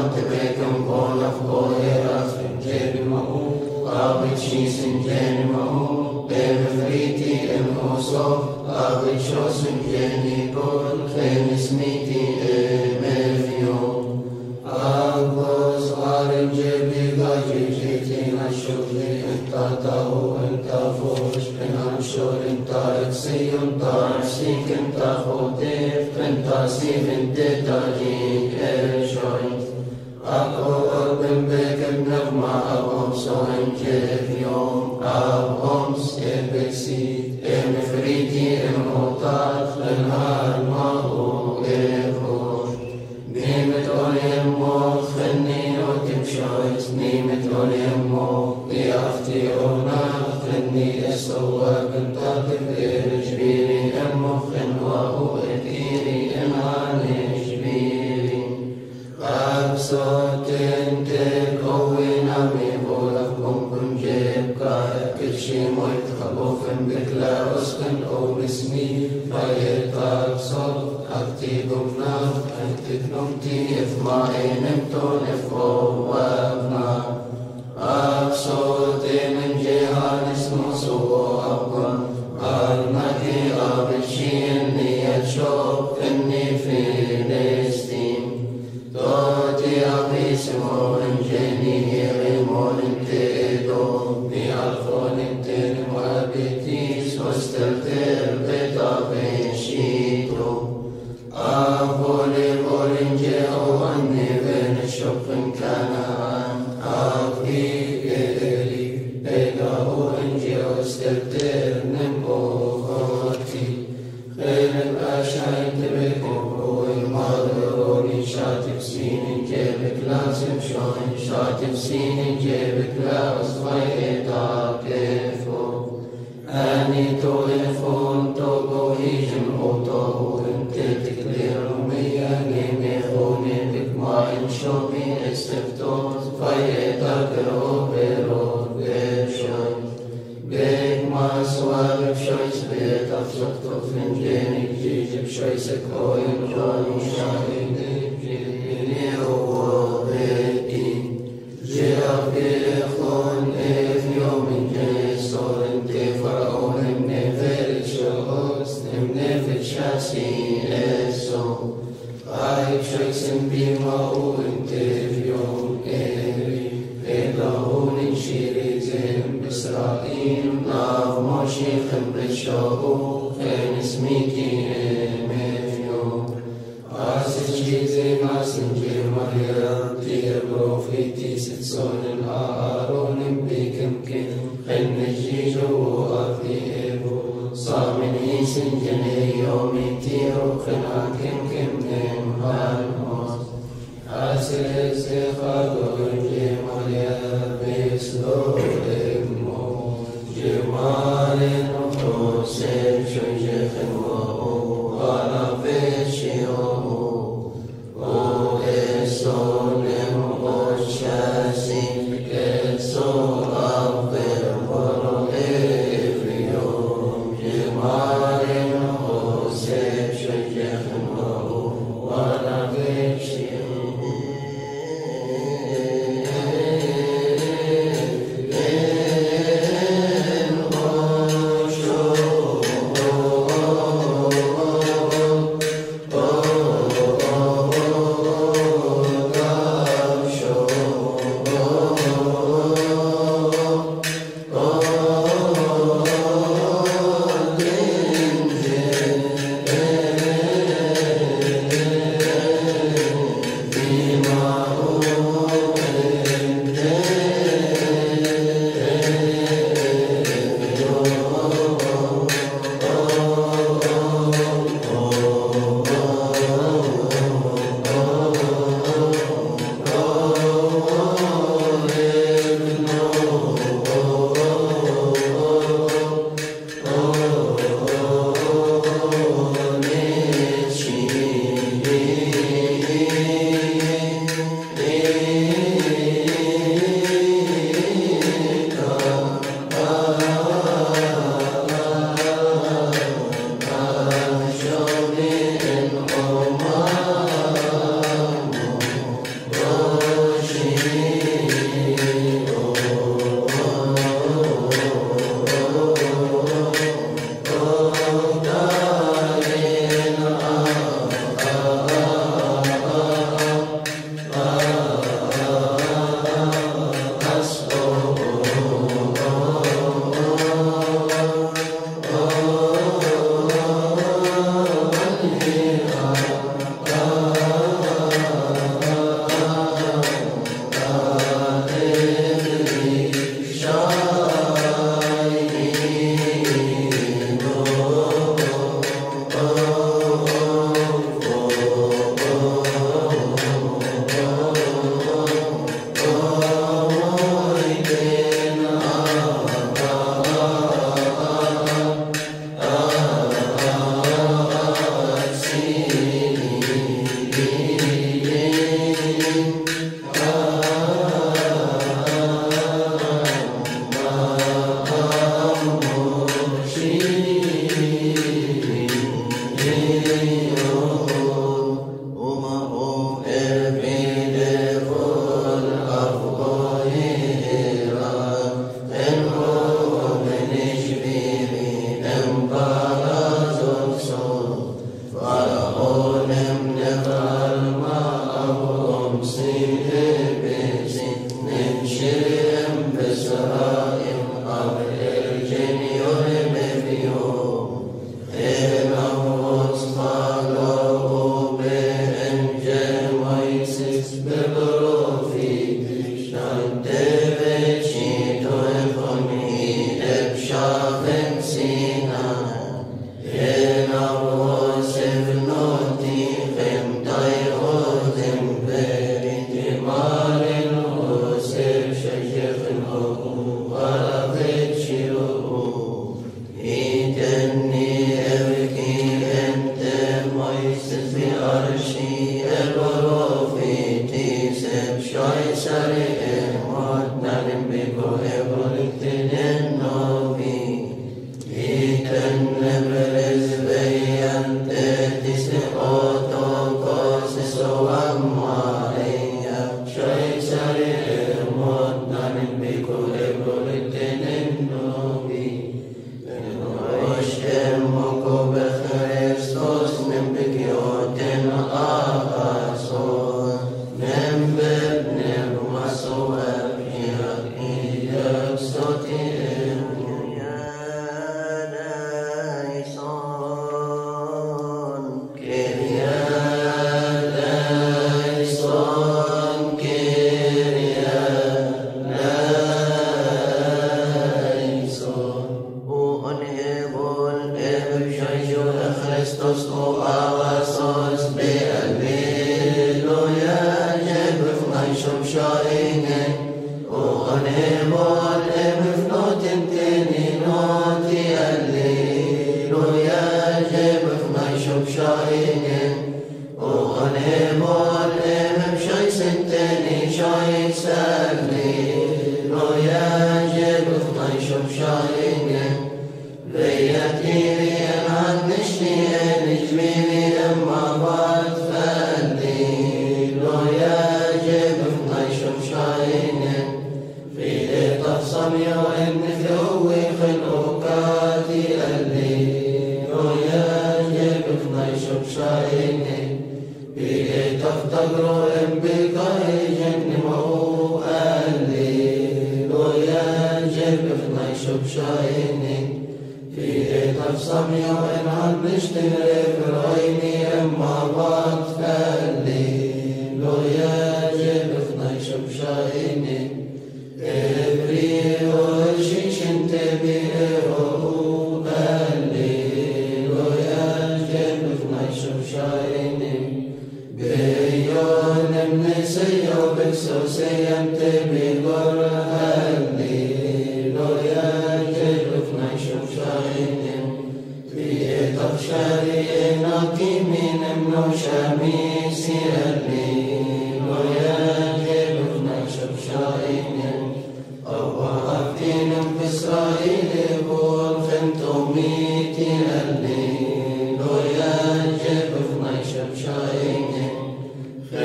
Antebellum volaf coeras ingenuum, avicis ingenuum, benevriti en oso, avicios ingenitor, genis miti emelio. Agos aringe biga gigiti nashuri entatau entavos, penanshor entarexion tarsic entahodev, entasiv entetali جيبك لازم شلون شاتم سيني جيبك لا صغير تقفون أني توقفون توقو هيجم وطوقو أنت تكبير ومية قيمي خوني بك ما انشوفي استفتون صغير تقرو بيروت بيشون بيك ما سوالف شويس بيتا افشق طفن جيني جيجي بشويسك هو ينجوني شايف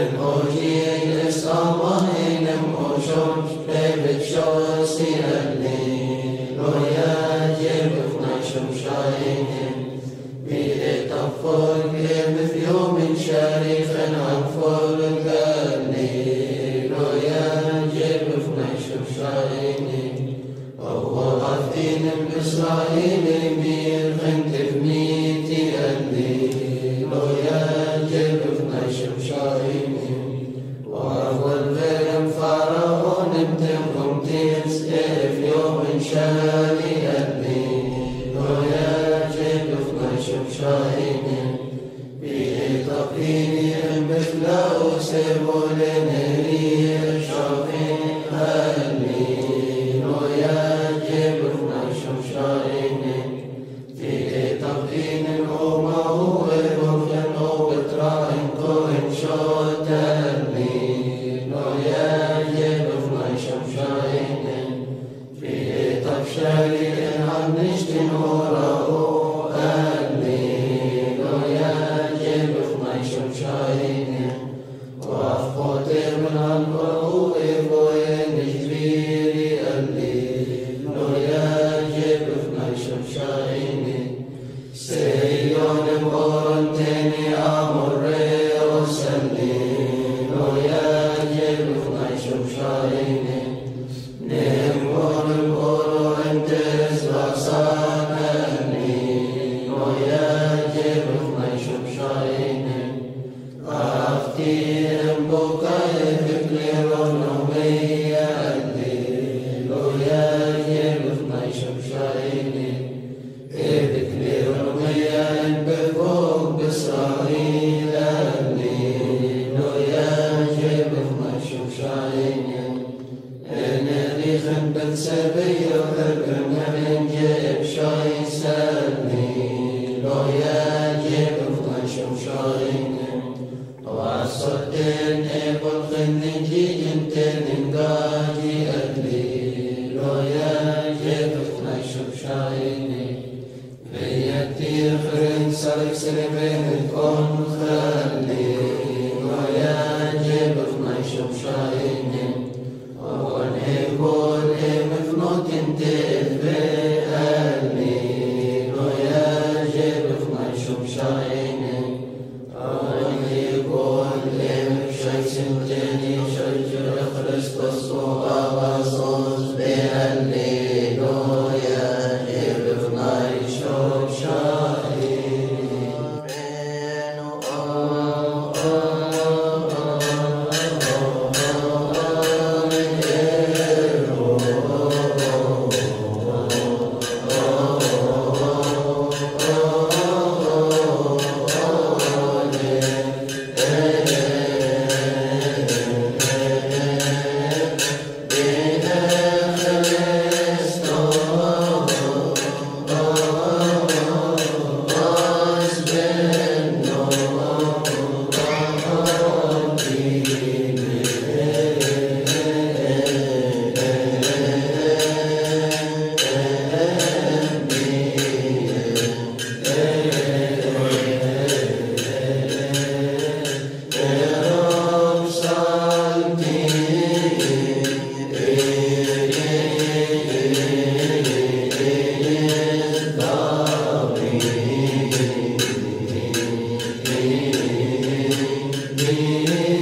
المجيء الصباح المشم لبشاس الليل Yeah.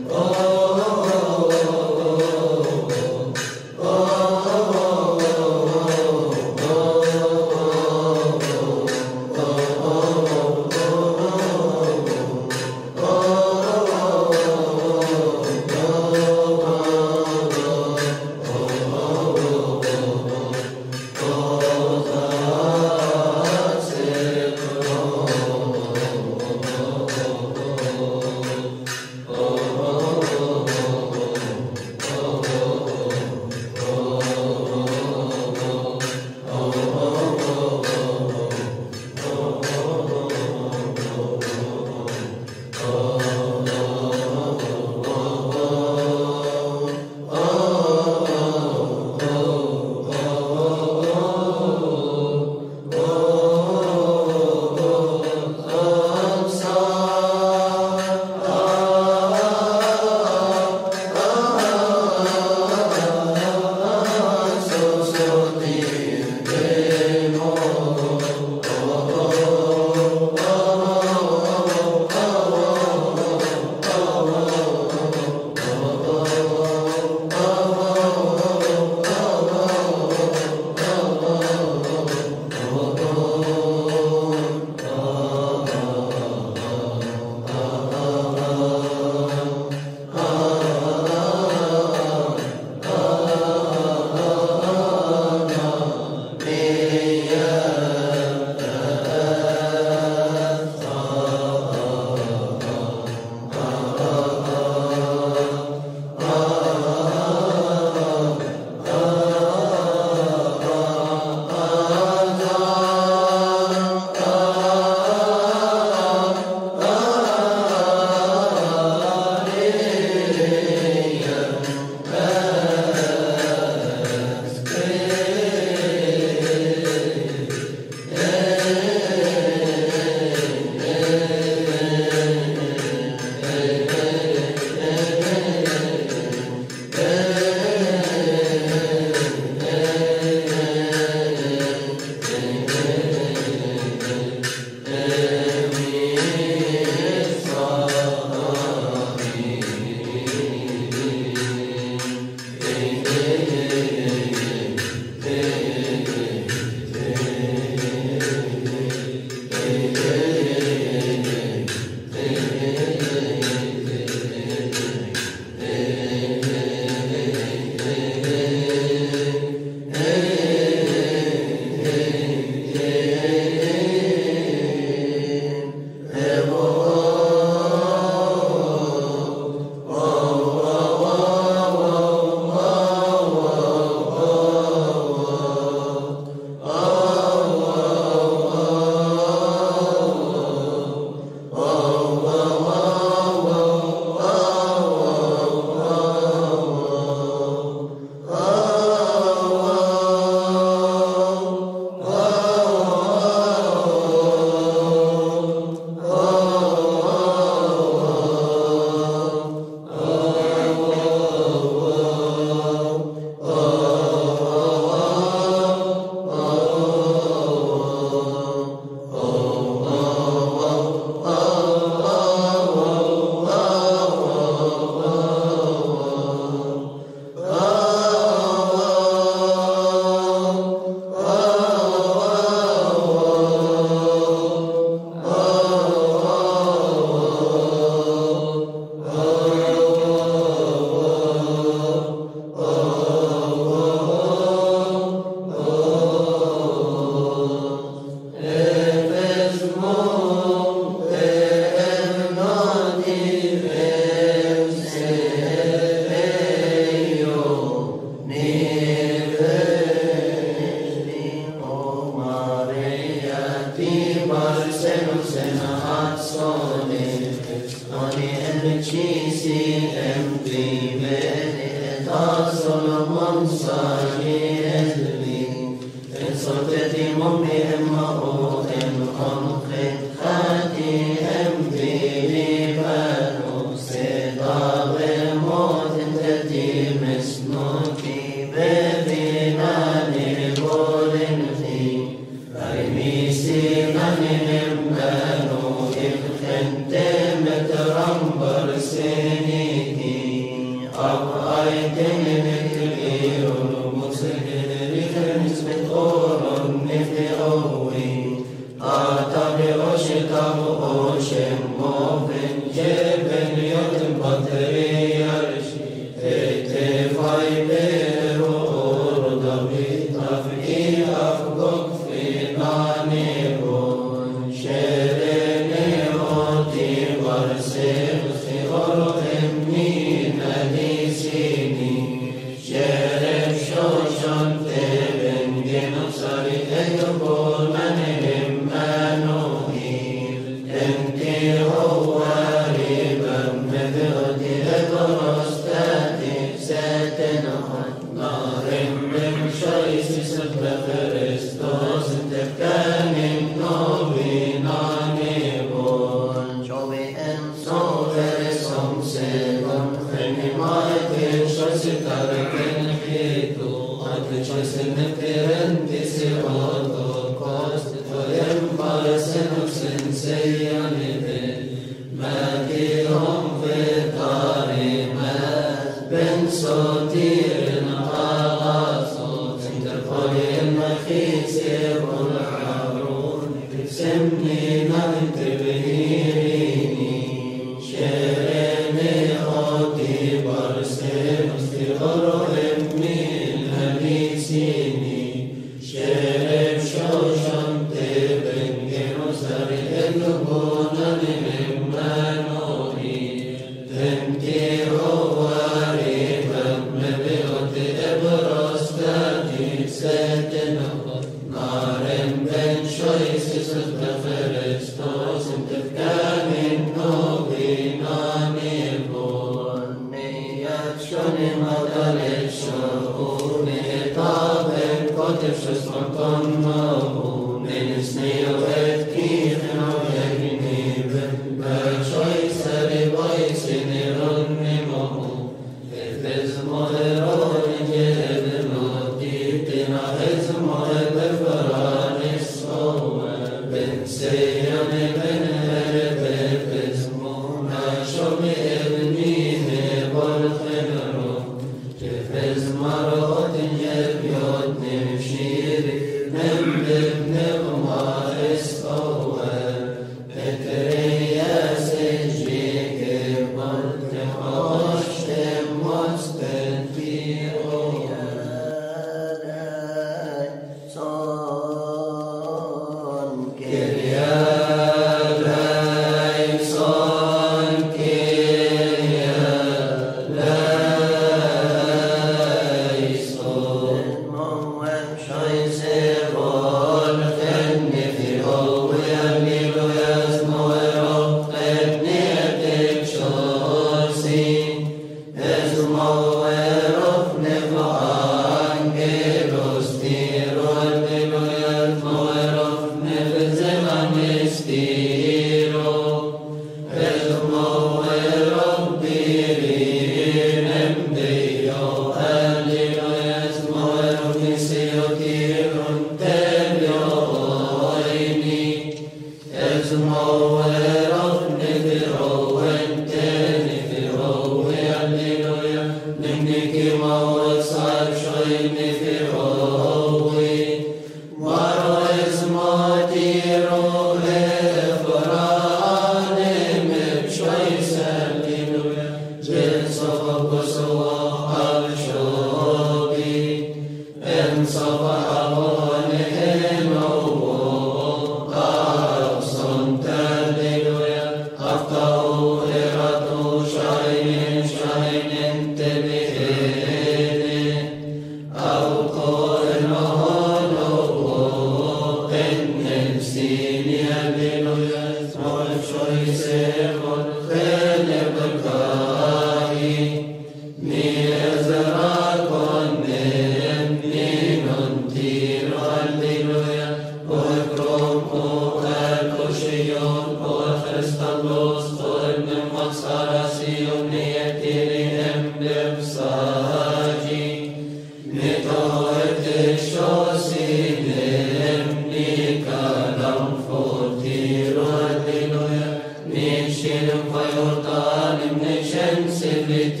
Let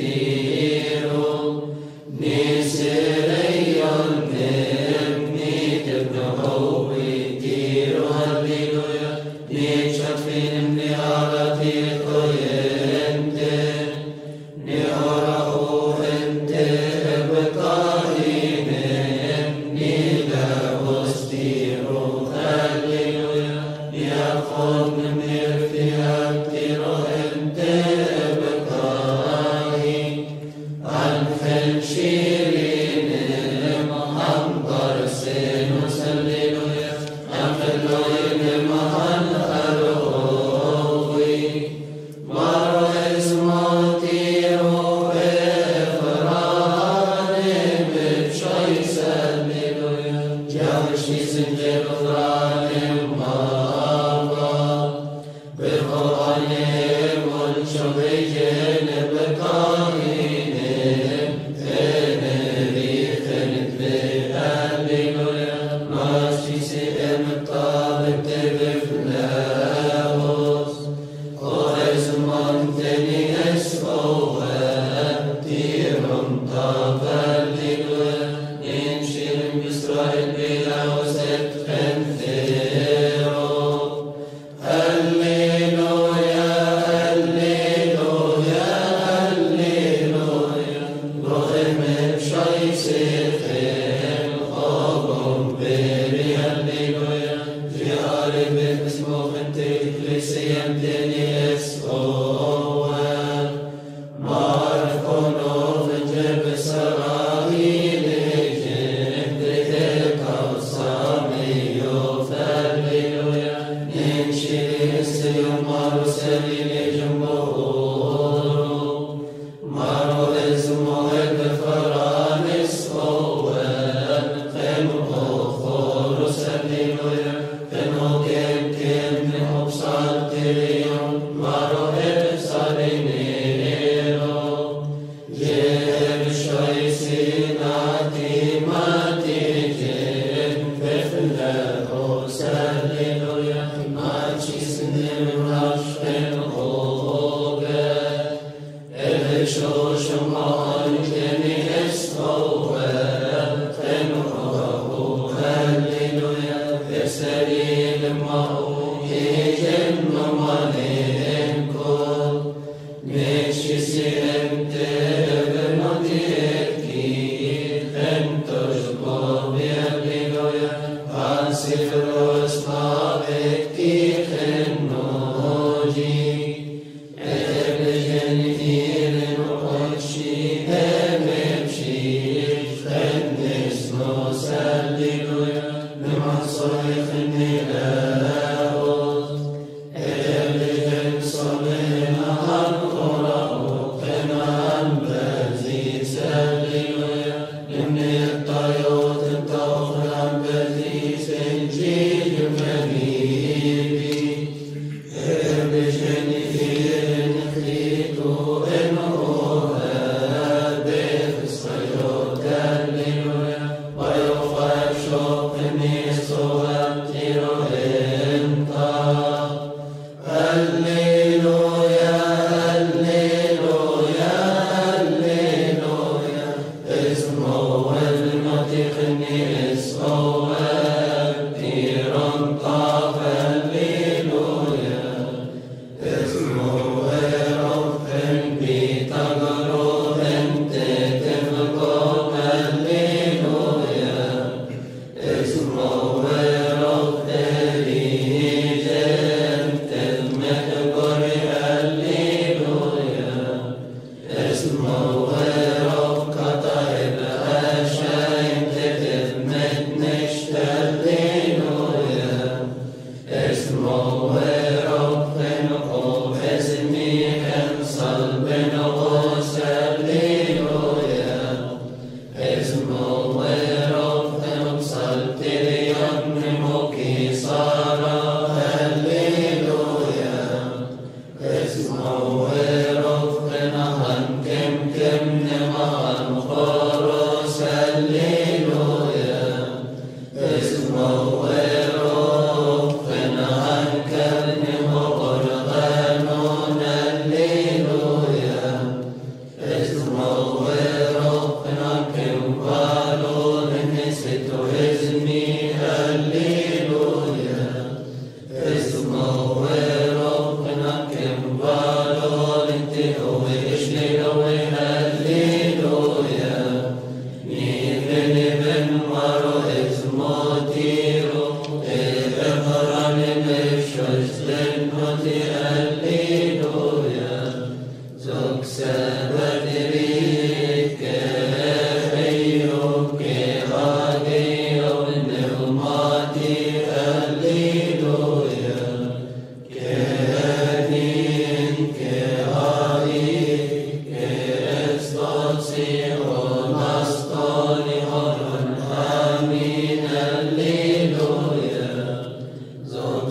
من شير السر يقال سلم جنبه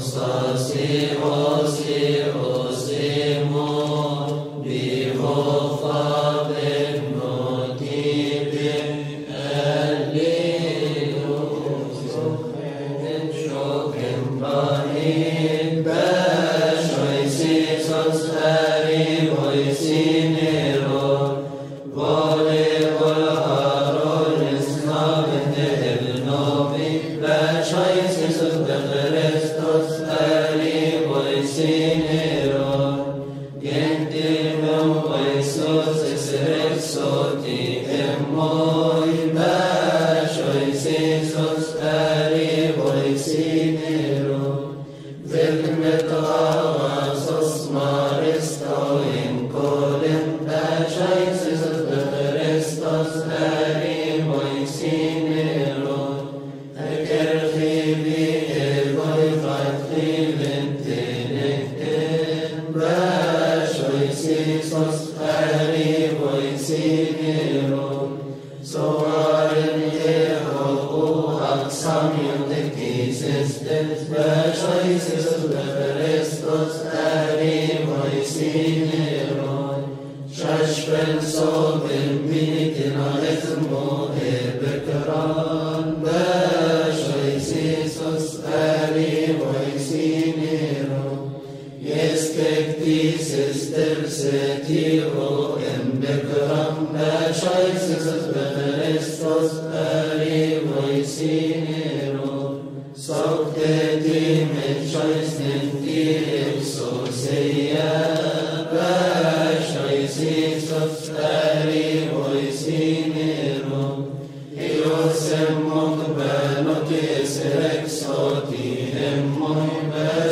sa si o si o si mo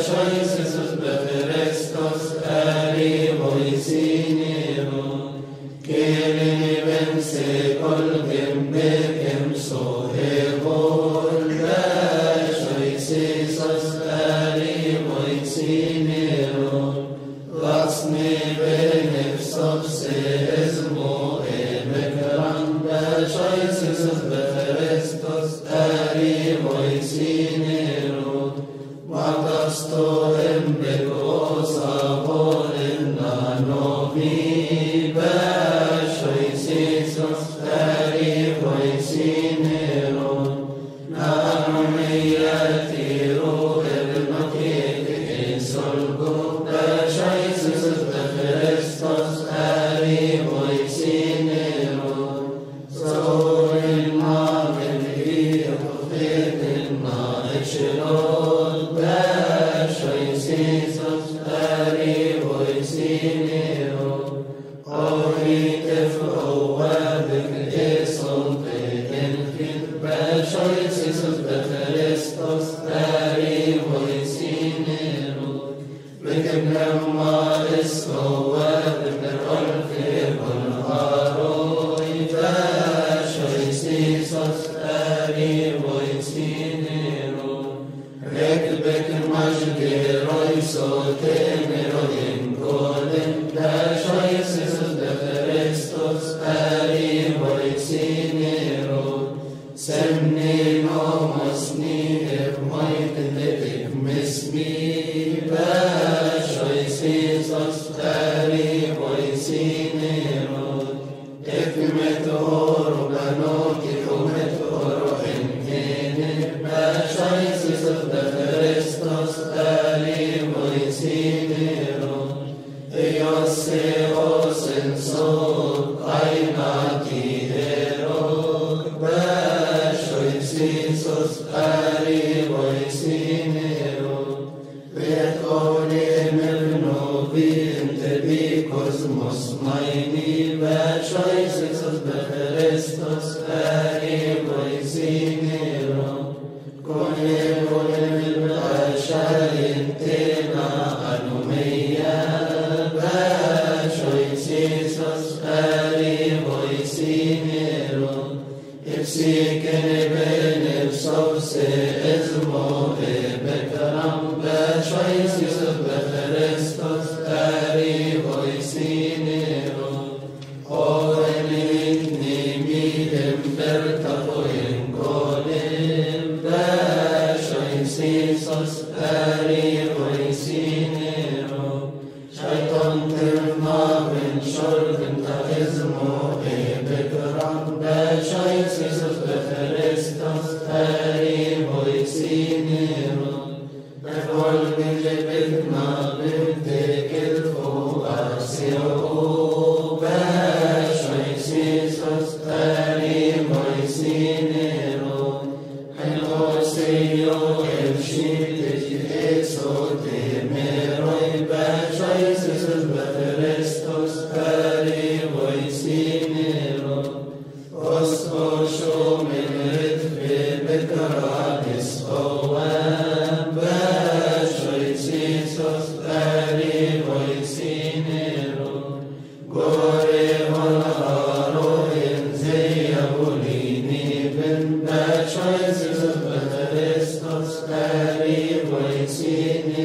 Emmoi Eri